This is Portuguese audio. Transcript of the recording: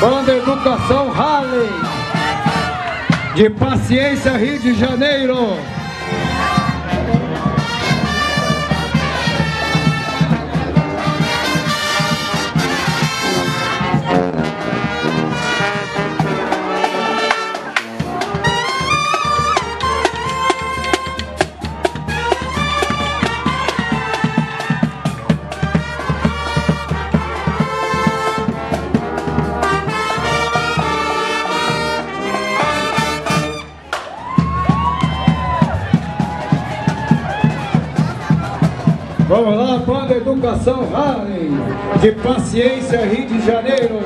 Banda Educação Harley, de Paciência, Rio de Janeiro. Vamos lá, Banda Educação Harley, de Paciência, Rio de Janeiro.